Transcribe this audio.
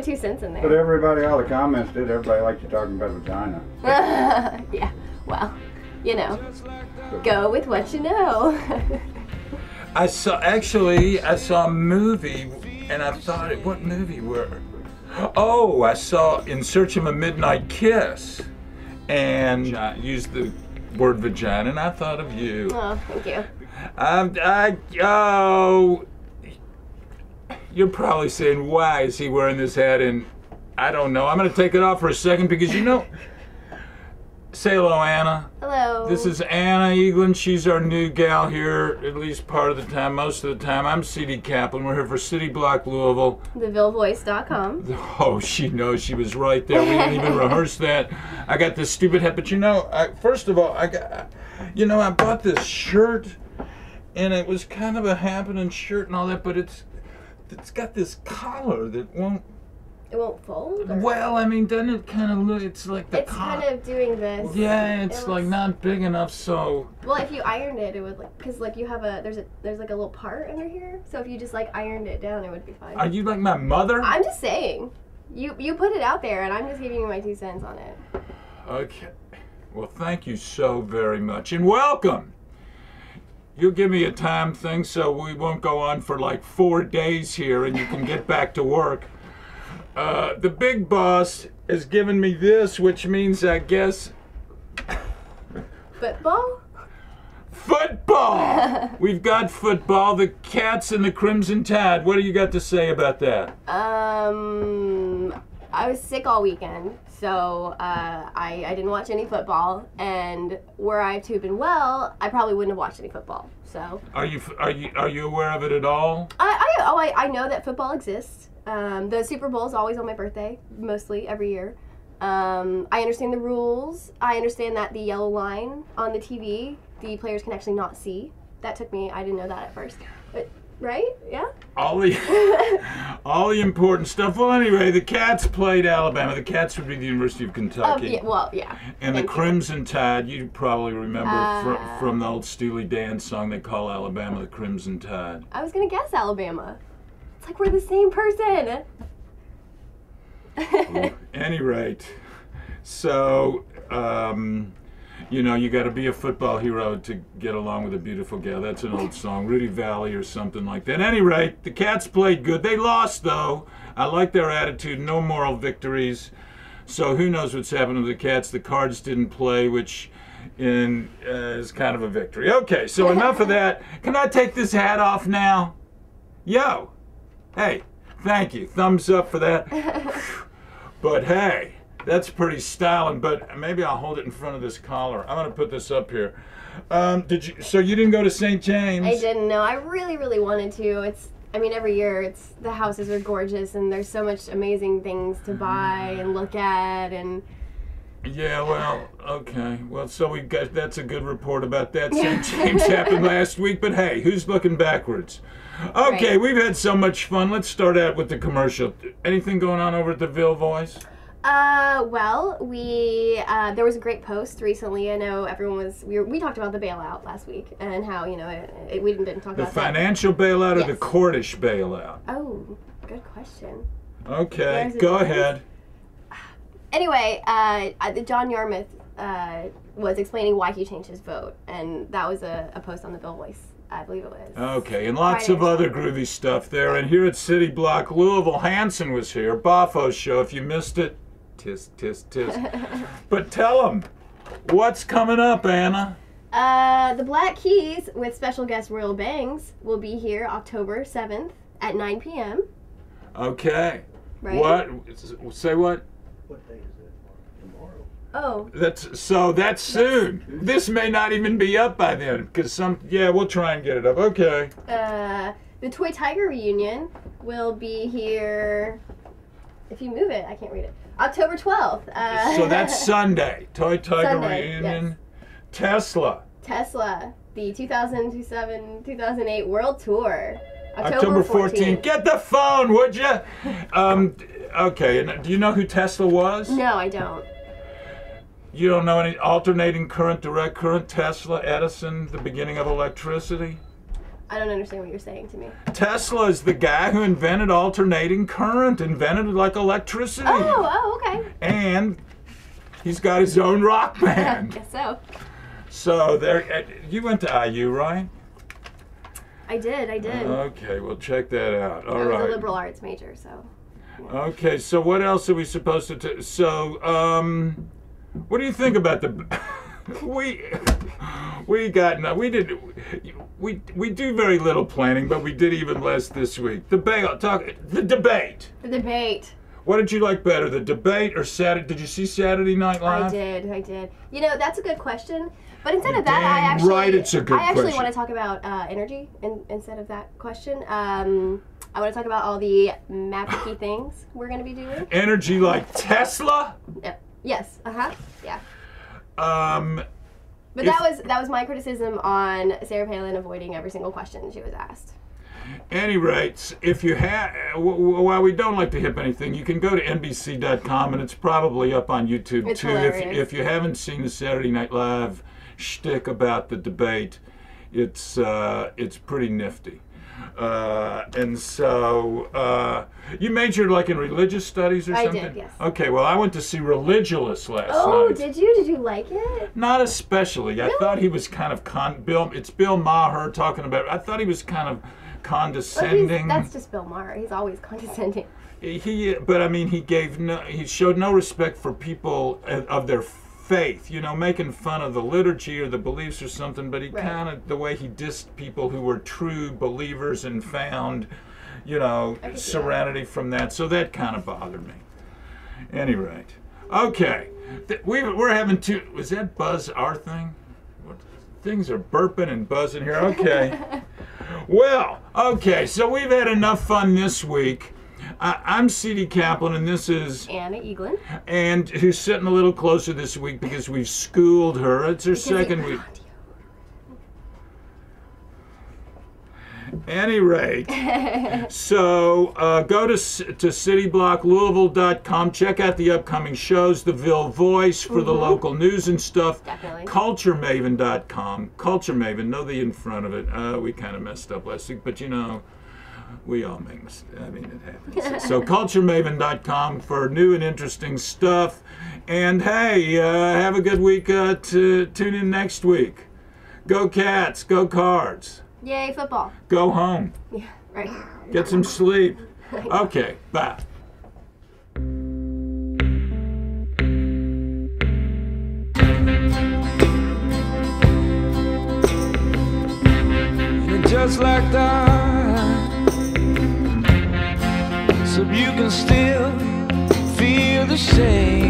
my two cents in there. But everybody, all the comments did. Everybody liked you talking about vagina. yeah. Well, you know, go with what you know. I saw actually I saw a movie and I thought what movie were Oh, I saw In Search of a Midnight Kiss and I used the word vagina and I thought of you. oh, thank you. Um, I oh you're probably saying why is he wearing this hat and I don't know. I'm gonna take it off for a second because you know Say hello, Anna. Hello. This is Anna Eaglin. She's our new gal here, at least part of the time, most of the time. I'm CD Kaplan. We're here for City Block Louisville. TheVilleVoice.com. Oh, she knows she was right there. We didn't even rehearse that. I got this stupid hat, but you know, I, first of all, I got, you know, I bought this shirt, and it was kind of a happening shirt and all that, but it's, it's got this collar that won't. It won't fold? or- Well, I mean, doesn't it kind of look? It's like the it's kind of doing this. Yeah, it's It like not big enough, so. Well, if you ironed it, it would like, cause like you have a there's a there's like a little part under here. So if you just like ironed it down, it would be fine. Are you like my mother? I'm just saying. You you put it out there, and I'm just giving you my two cents on it. Okay. Well, thank you so very much, and welcome. You'll give me a time thing so we won't go on for like four days here, and you can get back to work. Uh, the big boss has given me this, which means I guess Football? football. We've got football. The Cats and the Crimson Tide. What do you got to say about that? Um, I was sick all weekend, so uh, I I didn't watch any football. And were I to have been well, I probably wouldn't have watched any football. So Are you are you are you aware of it at all? I I oh I, I know that football exists. Um, the Super Bowl is always on my birthday, mostly every year. Um, I understand the rules. I understand that the yellow line on the TV, the players can actually not see. That took me. I didn't know that at first. But right? Yeah. all the all the important stuff. Well, anyway, the Cats played Alabama. The Cats would be the University of Oh Kentucky, yeah. Well yeah. and the Thank you. Crimson Tide. You probably remember Uh, fr- from the old Steely Dan song they call Alabama the Crimson Tide. I was gonna guess Alabama. It's like we're the same person. Any rate, so um, you know you got to be a football hero to get along with a beautiful gal. That's an old song, Rudy Vallée or something like that. Any rate, the Cats played good. They lost though. I like their attitude. No moral victories. So who knows what's happened to the Cats? The Cards didn't play, which in, uh, is kind of a victory. Okay, so enough of that. Can I take this hat off now? Yo, hey, thank you. Thumbs up for that. But hey, that's pretty styling. But maybe I'll hold it in front of this collar. I'm gonna put this up here. Um, did you? So you didn't go to St. James? I didn't know. I really, really wanted to. It's. I mean, every year, it's the houses are gorgeous, and there's so much amazing things to buy and look at, and Yeah. Well, okay. Well, so we got. That's a good report about that. St. James happened last week. But hey, who's looking backwards? Okay, Right. we've had so much fun. Let's start out with the commercial. Anything going on over at the Ville Voice? Uh, well, we uh, there was a great post recently. I know everyone was we were, we talked about the bailout last week and how you know it, it, we didn't talk The about that. financial bailout or the Yes. Cordish bailout? Oh, good question. Okay, go ahead. Anyway, uh, the John Yarmuth uh, was explaining why he changed his vote, and that was a, a post on the Ville Voice, I believe it was. Okay, and lots Friday of other groovy stuff there. And here at City Block Louisville, Hanson was here. Baffo's show. If you missed it, tis, tis, tis. but tell them, what's coming up, Anna? Uh, the Black Keys with special guest Royal Bangs will be here October 7th at 9 p.m. Okay. Right? What? Say what? What day is it? Tomorrow. Oh, That's so. That's soon. This may not even be up by then, because some. Yeah, we'll try and get it up. Okay. uh, the Toy Tiger reunion will be here. If you move it, I can't read it. October 12th. Uh, So that's Sunday. Toy Tiger Sunday, reunion. Tesla. Tesla, the 2007 2008 World Tour. October 14th. Get the phone, would you? Um, okay, and do you know who Tesla was? No, I don't. You don't know any alternating current, direct current, Tesla, Edison, the beginning of electricity? I don't understand what you're saying to me. Tesla is the guy who invented alternating current, invented like electricity. Oh, oh, okay. And he's got his own rock band. Guess so. so there, uh, you went to IU, right? I did, I did. Okay, well check that out. All I was a liberal arts major, so. Okay, so what else are we supposed to? T- so, um, what do you think about the? we we got no, we did we we do very little planning, but we did even less this week. The debate, talk the debate. The debate. What did you like better, the debate or Saturday? Did you see Saturday Night Live? I did, I did. You know, that's a good question. But instead You're of that, I actually, right it's a good I actually question. want to talk about uh, energy in, instead of that question. Um, I want to talk about all the magicy things we're going to be doing. Energy like Tesla. Yep. Yes. Uh huh. Yeah. Um, But If- that was that was my criticism on Sarah Palin avoiding every single question she was asked. any rates, if you have, while we don't like to hip anything, you can go to NBC.com and it's probably up on YouTube It's too. If, if you haven't seen the Saturday Night Live shtick about the debate, it's uh, it's pretty nifty. Uh, and so uh, you majored like in religious studies or I something. did, yes. Okay, well I went to see Religulous last Oh, night. did you? Did you like it? Not especially. I thought he was kind of con. Bill, it's Bill Maher talking about. I thought he was kind of condescending. that's just Bill Maher. He's always condescending. he, but I mean, he gave no. He showed no respect for people of of their faith. You know, making fun of the liturgy or the beliefs or something. But he Right. kind of the way he dissed people who were true believers and found, you know, I can see serenity from that. So that kind of bothered me. Any rate, okay. Th- we, we're having two. Was that buzz our thing? Things are burping and buzzing here. Okay. well, okay. So we've had enough fun this week. I, I'm C.D. Kaplan, and this is Anna Eaglin. and who's sitting a little closer this week because we've schooled her. It's her second week. Any rate, so uh, go to to cityblocklouisville.com. Check out the upcoming shows. The Ville Voice for the local news and stuff. Definitely. Culturemaven.com. Culture Maven. Know the in front of it. Uh, we kind of messed up last week, but you know, we all make mistakes. I mean, it happens. so culturemaven.com for new and interesting stuff. And hey, uh, have a good week. Uh, to tune in next week. Go Cats. Go Cards. Yay, football. Go home. Yeah, right. Get some sleep. Okay, bye. Just like that, so you can still feel the shame.